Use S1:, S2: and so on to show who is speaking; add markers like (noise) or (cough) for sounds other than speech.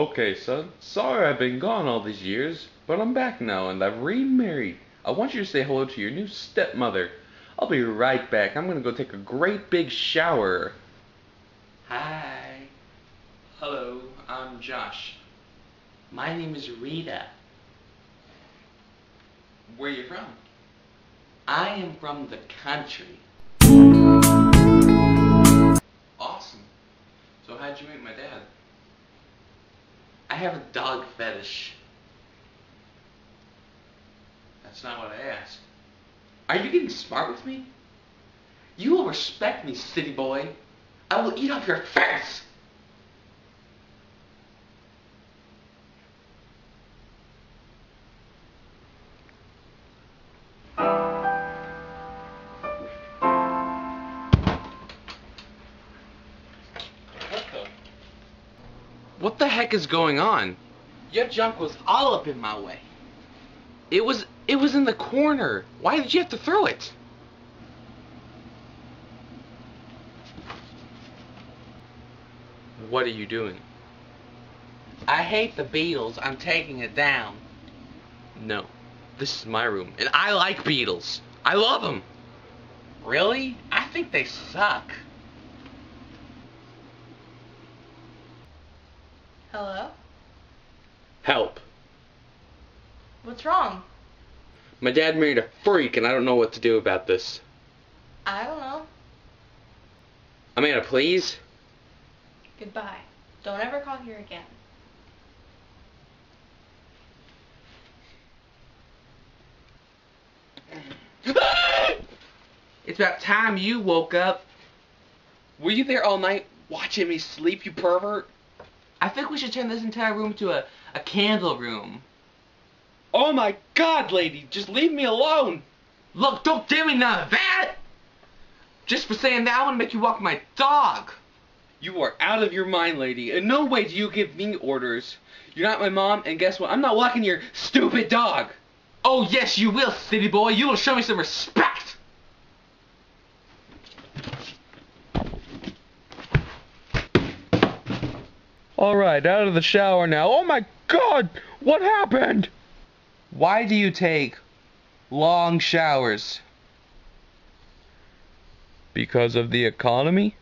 S1: Okay, son. Sorry I've been gone all these years, but I'm back now and I've remarried. I want you to say hello to your new stepmother. I'll be right back. I'm gonna go take a great big shower.
S2: Hi. Hello, I'm Josh. My name is Rita.
S1: Where are you from?
S2: I am from the country.
S1: Awesome. So how'd you meet my dad?
S2: I have a dog fetish.
S1: That's not what I asked.
S2: Are you getting smart with me? You will respect me, city boy. I will eat off your face. What the heck is going on? Your junk was all up in my way. It was it was in the corner. Why did you have to throw it? What are you doing? I hate the Beatles. I'm taking it down. No. This is my room and I like Beatles. I love them. Really? I think they suck.
S3: Hello?
S1: Help.
S3: What's wrong?
S1: My dad married a freak and I don't know what to do about this.
S3: I don't know.
S1: Amanda, please?
S3: Goodbye. Don't ever call here again. (laughs)
S2: It's about time you woke up. Were you there all night watching me sleep, you pervert? I think we should turn this entire room to a, a candle room. Oh my god, lady, just leave me alone. Look, don't give me none of that. Just for saying that, I want to make you walk my dog. You are out of your mind, lady. In no way do you give me orders. You're not my mom, and guess what? I'm not walking your stupid dog. Oh, yes, you will, city boy. You will show me some respect.
S1: Alright, out of the shower now. Oh my god! What happened?
S2: Why do you take long showers?
S1: Because of the economy?